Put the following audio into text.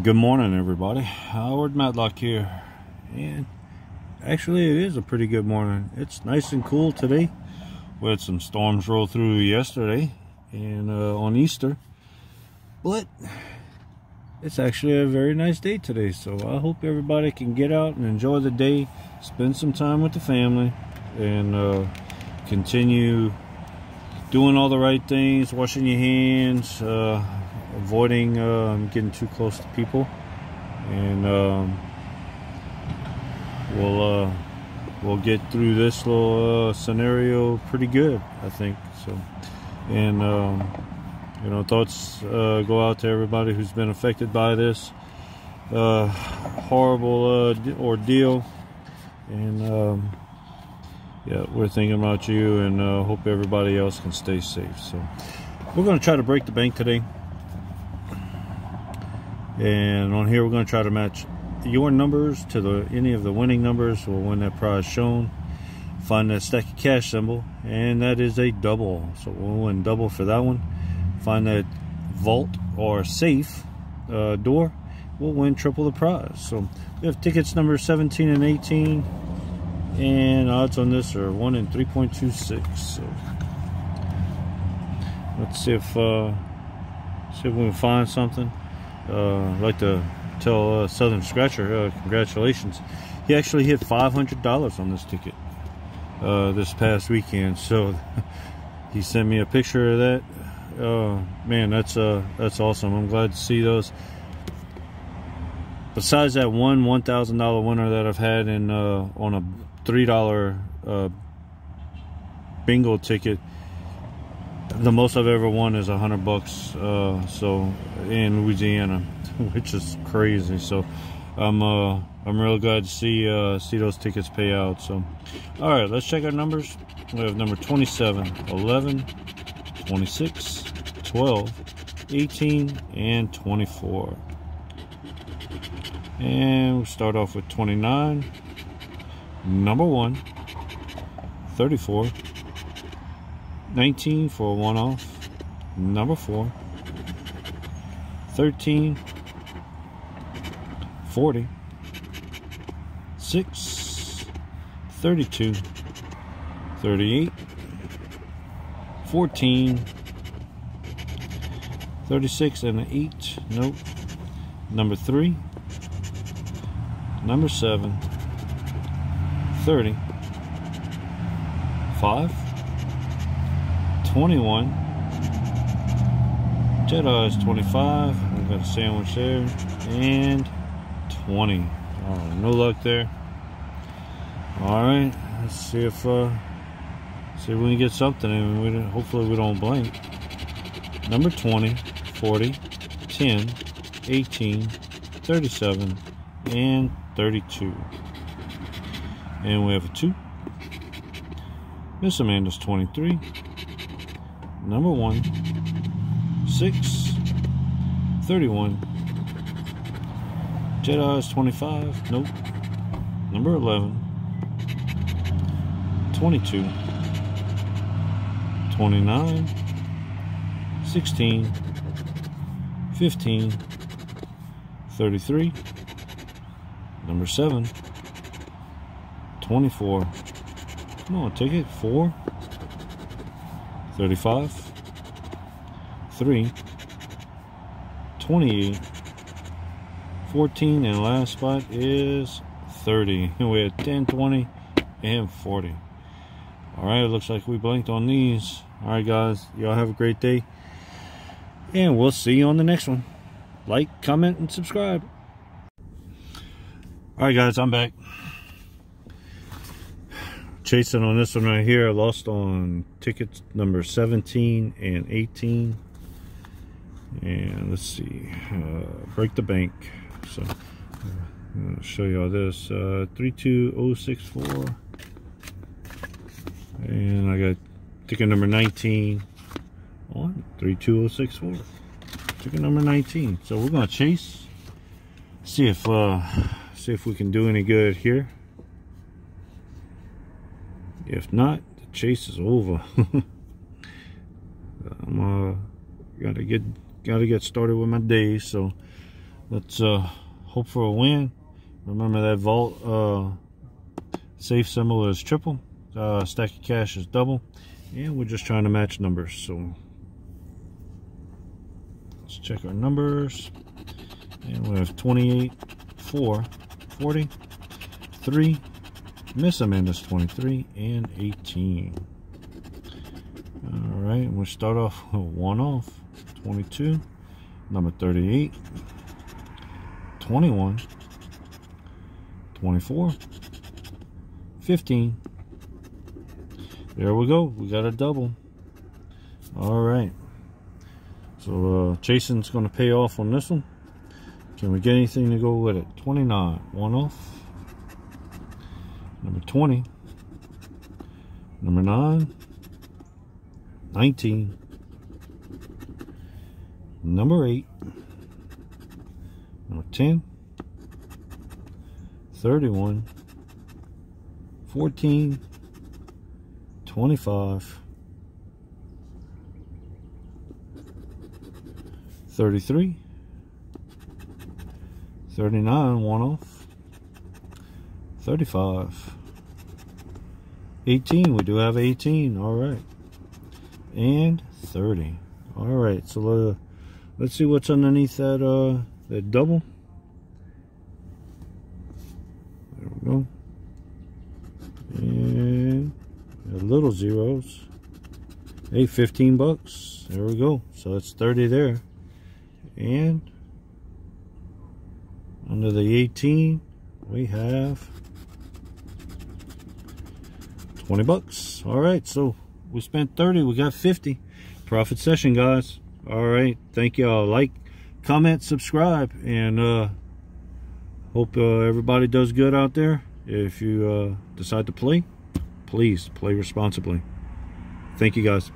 Good morning, everybody. Howard Matlock here. And actually, it is a pretty good morning. It's nice and cool today. We had some storms roll through yesterday and uh, on Easter. But it's actually a very nice day today. So I hope everybody can get out and enjoy the day, spend some time with the family, and uh, continue doing all the right things, washing your hands, uh, avoiding um, getting too close to people, and um, we'll uh, we'll get through this little uh, scenario pretty good, I think. So, and um, you know, thoughts uh, go out to everybody who's been affected by this uh, horrible uh, ordeal, and um, yeah, we're thinking about you, and hope everybody else can stay safe. So. We're going to try to break the bank today and on here we're going to try to match your numbers to the any of the winning numbers will win that prize shown. Find that stack of cash symbol and that is a double. So we'll win double for that one. Find that vault or safe uh, door we'll win triple the prize. So we have tickets number 17 and 18 and odds on this are 1 in 3.26 so. Let's see if uh, see if we can find something I'd like to tell uh, Southern Scratcher, uh, congratulations. He actually hit $500 on this ticket uh, this past weekend. So he sent me a picture of that. Uh, man, that's uh, that's awesome. I'm glad to see those. Besides that one $1,000 winner that I've had in on a $3 bingo ticket, the most I've ever won is a hundred bucks. Uh, so in Louisiana, which is crazy. So I'm uh, I'm real glad to see uh, see those tickets pay out. So all right, let's check our numbers. We have number 27, 11, 26, 12, 18, and 24. And we'll start off with 29, number one, 34. 19 for one off. Number 4. 13. 40. 6. 32. 38. 14. 36 and an 8. Nope. Number 3. Number 7. 30. 5. 21. Jedi is 25. We've got a sandwich there. And 20. Oh, no luck there. Alright, let's see if uh see if we can get something and we hopefully we don't blank. Number 20, 40, 10, 18, 37, and 32. And we have a 2. Miss Amanda's 23 number one, six, 31. Jedi is 25, nope. Number 11, 22, 29, 16, 15, 33, number 7, 24. Come on, take it, 4, 35, 3, 28, 14, and last spot is 30. We had 10, 20, and 40. Alright, it looks like we blinked on these. Alright guys, y'all have a great day. And we'll see you on the next one. Like, comment, and subscribe. Alright guys, I'm back chasing on this one right here. I lost on tickets number 17 and 18. And let's see, uh, break the bank. So I'll show you all this. Uh, 32064. And I got ticket number 19 on 32064. Ticket number 19. So we're gonna chase. See if uh see if we can do any good here. If not, the chase is over. I'm uh, gotta get gotta get started with my day. So let's uh, hope for a win. Remember that vault uh, safe symbol is triple. Uh, stack of cash is double. And we're just trying to match numbers. So let's check our numbers. And we have 28, 4, 40, 3, Miss Amanda's 23, and 18. All right, we'll start off with one off. 22, number 38, 21, 24, 15. There we go. We got a double. All right. So uh, Jason's going to pay off on this one. Can we get anything to go with it? 29. One off. Number 20. Number 9. 19. Number 8. Number 10. 31. 14. 25. 33. 39, one off. 35. 18, we do have 18, all right. And 30. All right, so uh, let's see what's underneath that, uh, that double. There we go. And little zeros. Hey, 15 bucks. There we go. So that's 30 there. And under the 18, we have 20 bucks. All right, so we spent 30, we got 50. Profit session, guys. All right, thank y'all. Like, comment, subscribe, and uh, hope uh, everybody does good out there. If you uh, decide to play, please play responsibly. Thank you, guys.